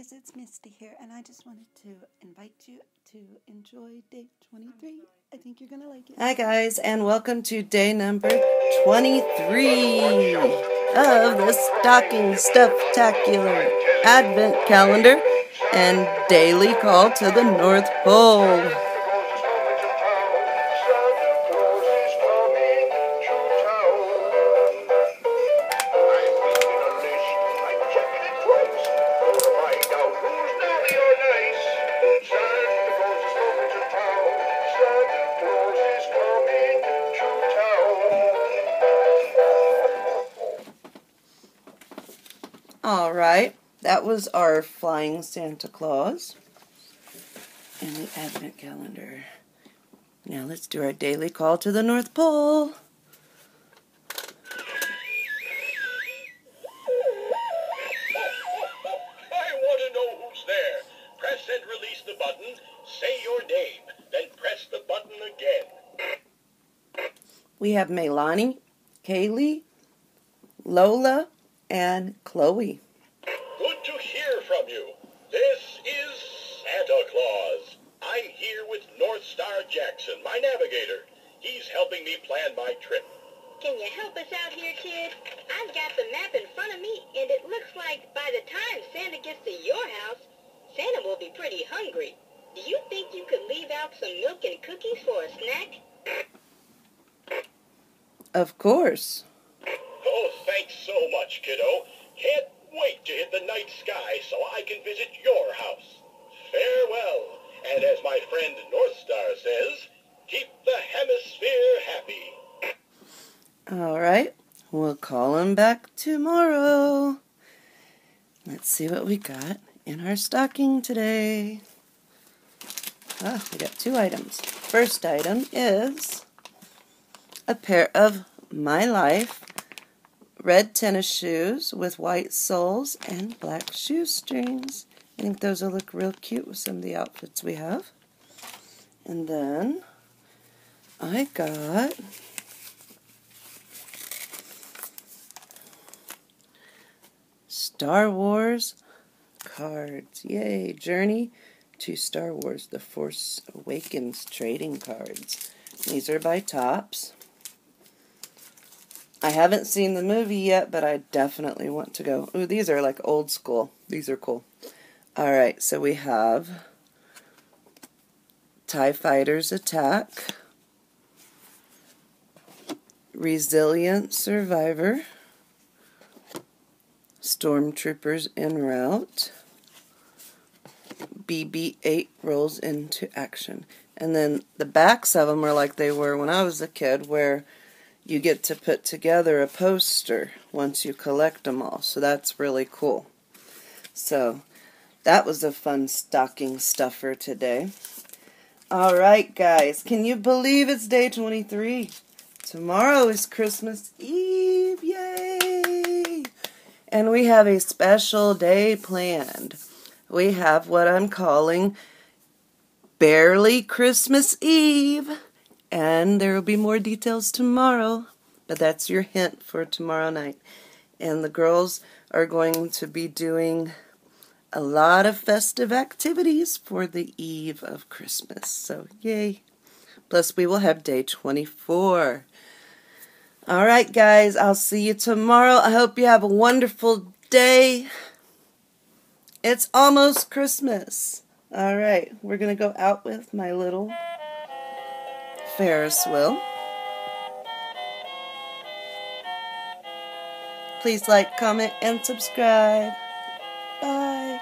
Hi guys, it's Misty here, and I just wanted to invite you to enjoy day 23. I think you're going to like it. Hi guys, and welcome to day number 23 of the Stocking Stufftacular Advent Calendar and Daily Call to the North Pole. All right, that was our flying Santa Claus and the Advent calendar. Now let's do our daily call to the North Pole. I want to know who's there. Press and release the button, say your name, then press the button again. We have Melani, Kaylee, Lola, and Chloe. Good to hear from you. This is Santa Claus. I'm here with North Star Jackson, my navigator. He's helping me plan my trip. Can you help us out here, kid? I've got the map in front of me, and it looks like by the time Santa gets to your house, Santa will be pretty hungry. Do you think you could leave out some milk and cookies for a snack? Of course. Oh, thanks so much, kiddo. Can't wait to hit the night sky so I can visit your house. Farewell. And as my friend North Star says, keep the hemisphere happy. All right, we'll call him back tomorrow. Let's see what we got in our stocking today. Ah, we got two items. First item is a pair of My Life red tennis shoes with white soles and black shoestrings. I think those will look real cute with some of the outfits we have. And then I got Star Wars cards. Yay! Journey to Star Wars The Force Awakens trading cards. These are by Topps. I haven't seen the movie yet, but I definitely want to go. Ooh, these are like old school. These are cool. Alright, so we have TIE Fighters Attack, Resilient Survivor, Stormtroopers en route, BB 8 rolls into action. And then the backs of them are like they were when I was a kid, where you get to put together a poster once you collect them all. So that's really cool. So that was a fun stocking stuffer today. All right, guys, can you believe it's day 23? Tomorrow is Christmas Eve. Yay! And we have a special day planned. We have what I'm calling Barely Christmas Eve. And there will be more details tomorrow, but that's your hint for tomorrow night. And the girls are going to be doing a lot of festive activities for the eve of Christmas. So, yay. Plus, we will have day 24. All right, guys, I'll see you tomorrow. I hope you have a wonderful day. It's almost Christmas. All right, we're going to go out with my little Ferris wheel. Please like, comment, and subscribe. Bye.